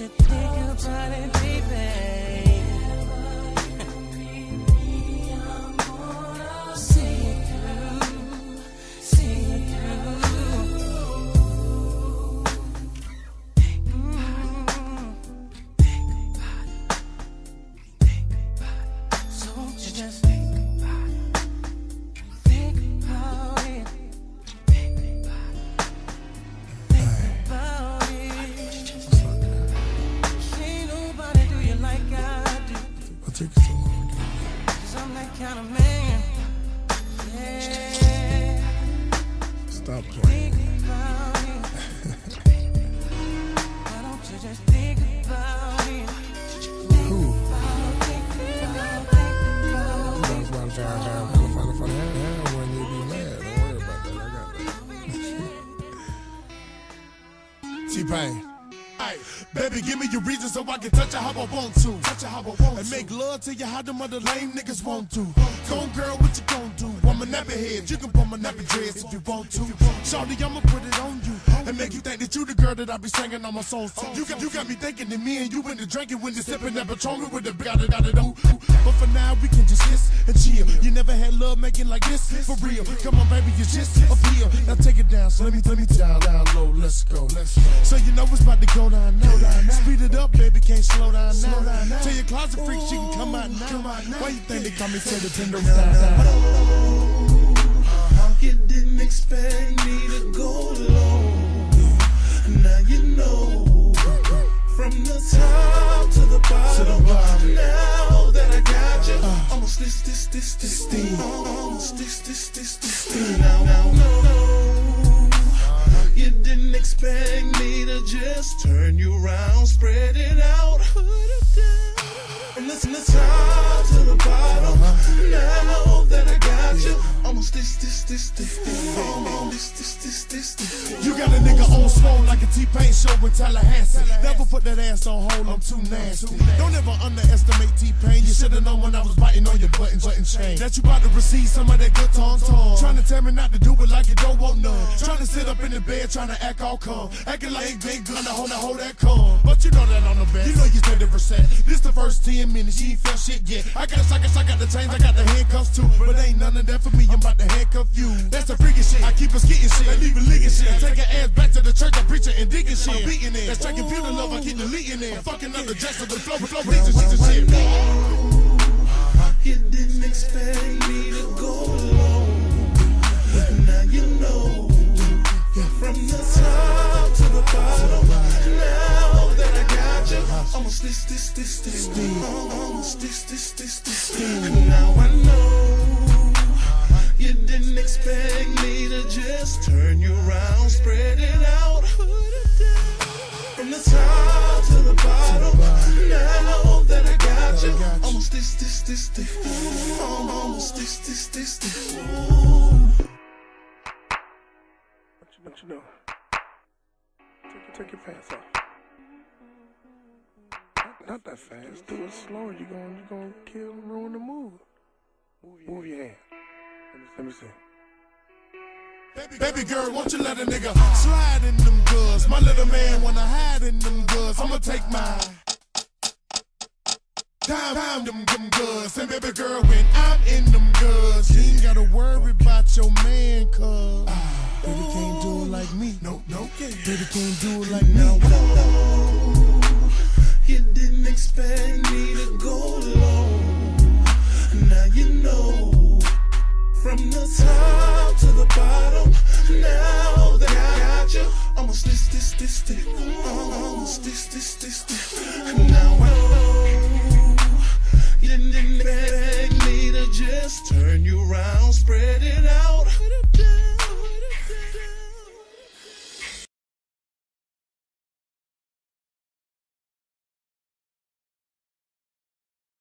should think about it, baby. That. T-Pain. Ay, baby, give me your reason so I can touch you how I want to. Touch you how I want and make love to you how the mother lame niggas want to. Go girl, what you gon' do? A nappy head, you can pull my nappy dress if you want to. Shorty, I'ma put it on you and make you think that you the girl that I be singing on my soul. to. You got, you got me thinking that me and you in the drinking when you sipping that Patron with the got it, got it, ooh, ooh. But for now, we can just kiss and chill. You never had love making like this for real. Come on, baby, you just appeal. Now take it down, so let me let me down, down low. Let's go, let's go. So you know it's about to go down now. Speed it up, baby, can't slow down now. Tell your closet freak she can come out now. Why you think they call me to the tender expect me to go low. Now you know. From the top to the bottom. Now that I got you. Almost this, this, this, this, this. Almost this, this, this, this, this. Now, now, no. You didn't expect me to just turn you around, spread it out. The, from the top to the bottom. T-Pain show in Tallahassee. Never put that ass on hold, I'm too nasty. Don't ever underestimate T-Pain. You should've known when I was biting on your buttons, button chain. That you about to receive some of that good tongue tongue. Trying to tell me not to do it like you don't want none. Trying to sit up in the bed, trying to act all calm. Acting like big gun to hold that, hold that calm. But you know that on the bed. You know you steady percent. This the first 10 minutes, you ain't felt shit yet. I got, I got, I got the chains, I got the handcuffs too. But ain't none of that for me, I'm about to handcuff you. That's the shit. I keep us getting shit. I leave it licking shit. Take your ass back to the church, I'm preaching and digging shit. I'm beating it. That's that computer love, I keep deleting it. I'm fucking up the jets of the flow, flow, reaching shit and shit. You didn't expect me to go low. Now you know. From the top to the bottom. Now that I got you. Almost this, this, this, this. Almost this, this, this, this. Now I know. Didn't expect me to just turn you around, spread it out. From the top to the bottom. Now that I got you. Almost this, this, this, this. Almost this, this, this, this. What you know? Take, take your pants off. Not, that fast. Do it slower. You gon' you gonna kill and ruin the move. Move your hand. Let me see. Baby girl, won't you let a nigga slide in them goods? My little man wanna hide in them goods. I'ma take my Time, time them, them goods. And baby girl, when I'm in them goods, you ain't gotta worry about your man, cuz. Ah, baby can't do it like me. No, no, Baby can't do it like me. You didn't expect me the top to the bottom. Now that I got you. Almost this, this, this, this. Almost this, this, this, this. Now I know. You didn't expect me to just turn you around, spread it out.